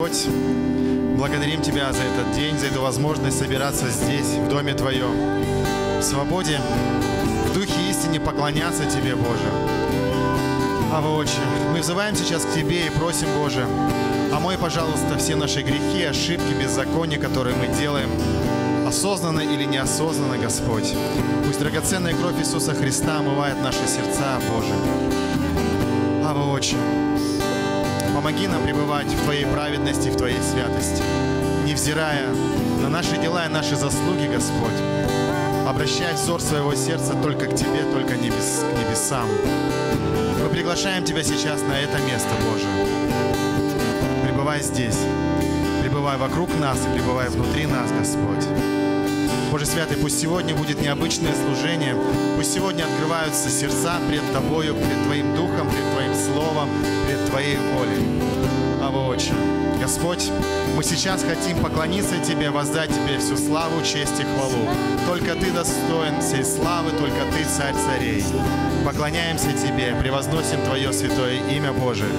Господь, благодарим Тебя за этот день, за эту возможность собираться здесь, в Доме Твоем, в свободе, в Духе истине поклоняться Тебе, Боже. Ава Отче, мы взываем сейчас к Тебе и просим, Боже, омой, пожалуйста, все наши грехи, ошибки, беззакония, которые мы делаем, осознанно или неосознанно, Господь. Пусть драгоценная кровь Иисуса Христа омывает наши сердца, Боже. Ава Отче, Помоги нам пребывать в Твоей праведности, в Твоей святости, невзирая на наши дела и наши заслуги, Господь. Обращай взор своего сердца только к Тебе, только небес, к небесам. Мы приглашаем Тебя сейчас на это место, Боже. Пребывай здесь, пребывай вокруг нас и пребывай внутри нас, Господь. Боже Святый, пусть сегодня будет необычное служение, пусть сегодня открываются сердца пред Тобою, пред Твоим Духом, пред Твоим Словом, пред Твоей волей. Ава Отче, Господь, мы сейчас хотим поклониться Тебе, воздать Тебе всю славу, честь и хвалу. Только Ты достоин всей славы, только Ты царь царей. Поклоняемся Тебе, превозносим Твое святое имя Божие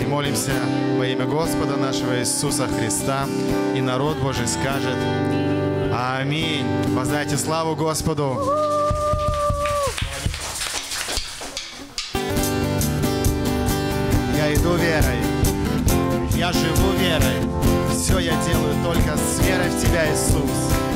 и молимся во имя Господа нашего Иисуса Христа. И народ Божий скажет Аминь. Воздайте славу Господу. Я иду верой, я живу верой. Все я делаю только с верой в Тебя, Иисус.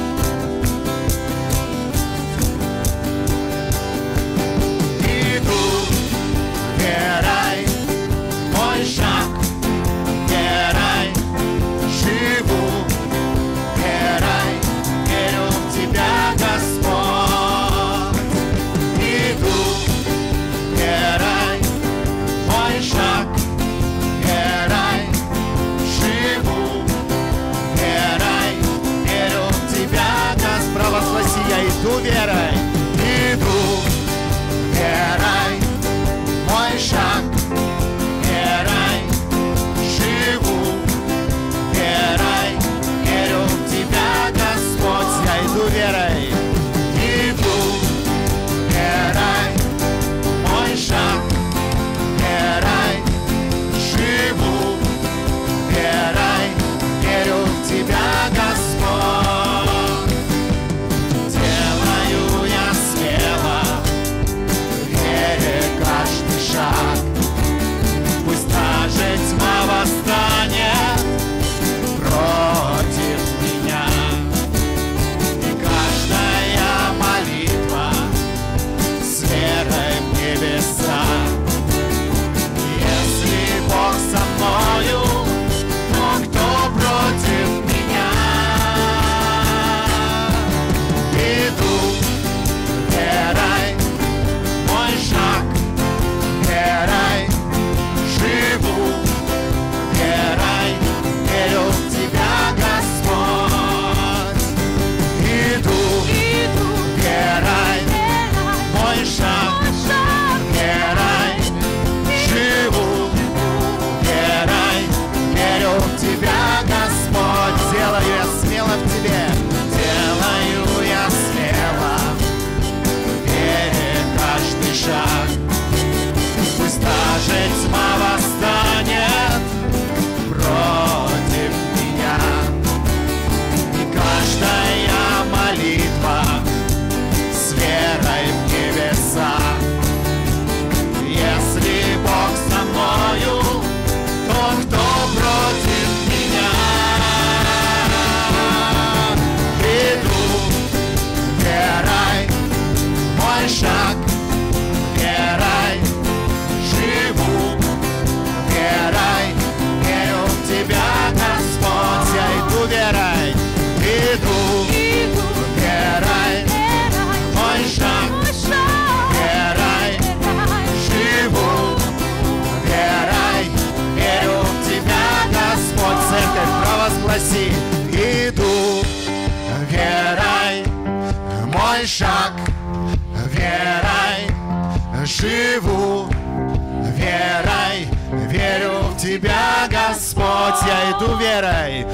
Живу верой, верю в Тебя, Господь. Я иду верой.